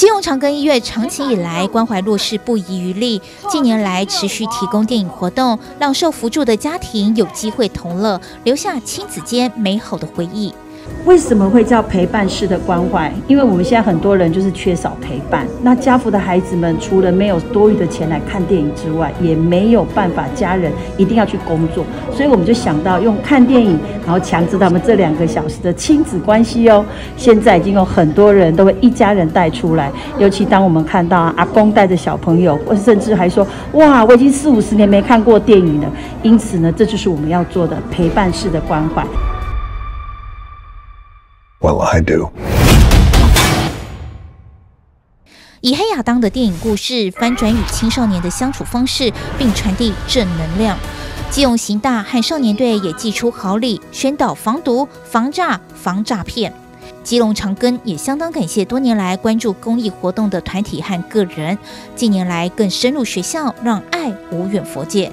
基隆长庚医院长期以来关怀弱势不遗余力，近年来持续提供电影活动，让受扶助的家庭有机会同乐，留下亲子间美好的回忆。为什么会叫陪伴式的关怀？因为我们现在很多人就是缺少陪伴。那家福的孩子们除了没有多余的钱来看电影之外，也没有办法，家人一定要去工作，所以我们就想到用看电影，然后强制他们这两个小时的亲子关系哦。现在已经有很多人都会一家人带出来，尤其当我们看到阿公带着小朋友，或甚至还说哇，我已经四五十年没看过电影了。因此呢，这就是我们要做的陪伴式的关怀。Well, I do. 以黑亚当的电影故事翻转与青少年的相处方式，并传递正能量。基隆刑大和少年队也寄出好礼，宣导防毒、防诈、防诈骗。基隆长庚也相当感谢多年来关注公益活动的团体和个人，近年来更深入学校，让爱无远佛界。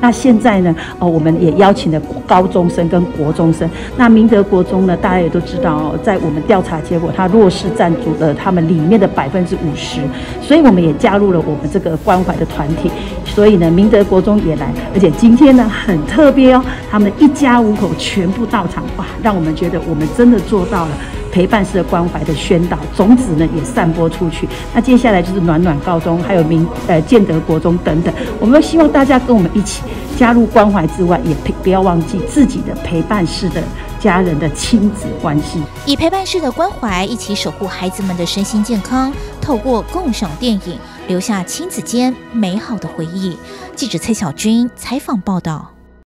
那现在呢？哦，我们也邀请了高中生跟国中生。那明德国中呢，大家也都知道哦，在我们调查结果，他弱势占足了他们里面的百分之五十，所以我们也加入了我们这个关怀的团体。所以呢，明德国中也来，而且今天呢很特别哦，他们一家五口全部到场，哇，让我们觉得我们真的做到了。陪伴式的关怀的宣导种子呢，也散播出去。那接下来就是暖暖高中，还有明呃建德国中等等。我们希望大家跟我们一起加入关怀之外，也不要忘记自己的陪伴式的家人的亲子关系，以陪伴式的关怀一起守护孩子们的身心健康。透过共享电影，留下亲子间美好的回忆。记者蔡小军采访报道。